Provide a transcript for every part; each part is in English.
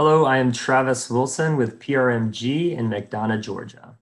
Hello, I am Travis Wilson with PRMG in McDonough, Georgia.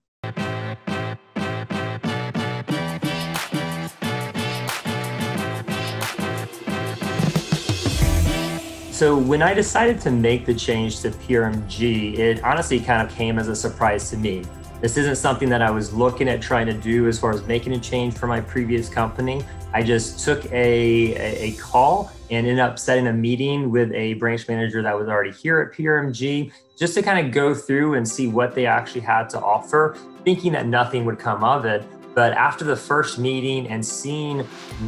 So when I decided to make the change to PRMG, it honestly kind of came as a surprise to me. This isn't something that I was looking at trying to do as far as making a change for my previous company. I just took a, a, call and ended up setting a meeting with a branch manager that was already here at PRMG just to kind of go through and see what they actually had to offer, thinking that nothing would come of it. But after the first meeting and seeing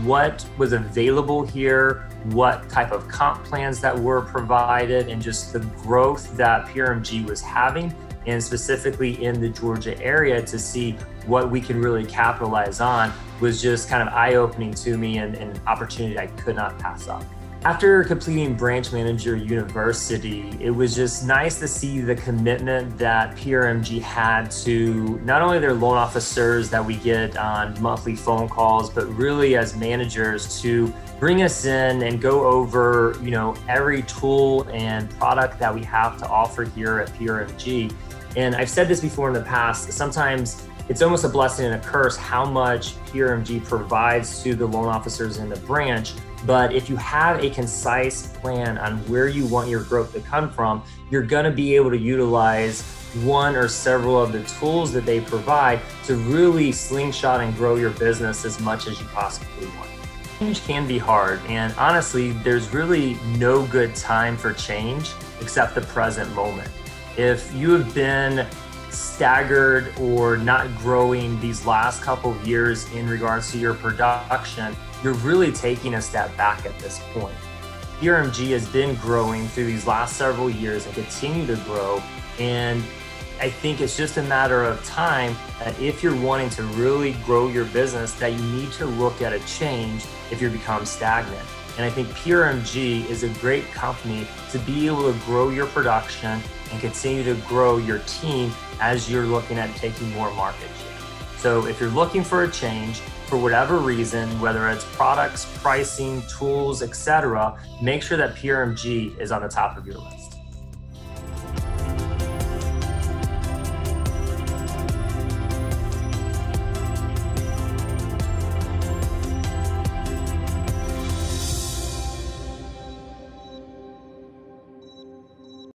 what was available here, what type of comp plans that were provided, and just the growth that PRMG was having, and specifically in the Georgia area to see what we can really capitalize on was just kind of eye opening to me and an opportunity I could not pass up. After completing Branch Manager University, it was just nice to see the commitment that PRMG had to not only their loan officers that we get on monthly phone calls, but really as managers to bring us in and go over, you know, every tool and product that we have to offer here at PRMG. And I've said this before in the past, sometimes it's almost a blessing and a curse how much PRMG provides to the loan officers in the branch. But if you have a concise plan on where you want your growth to come from, you're going to be able to utilize one or several of the tools that they provide to really slingshot and grow your business as much as you possibly want. Change can be hard, and honestly, there's really no good time for change except the present moment. If you have been staggered or not growing these last couple of years in regards to your production, you're really taking a step back at this point. PRMG has been growing through these last several years and continue to grow. And I think it's just a matter of time that if you're wanting to really grow your business, that you need to look at a change if you become stagnant. And I think PRMG is a great company to be able to grow your production and continue to grow your team as you're looking at taking more market share. So if you're looking for a change for whatever reason, whether it's products, pricing, tools, etc., make sure that PRMG is on the top of your list.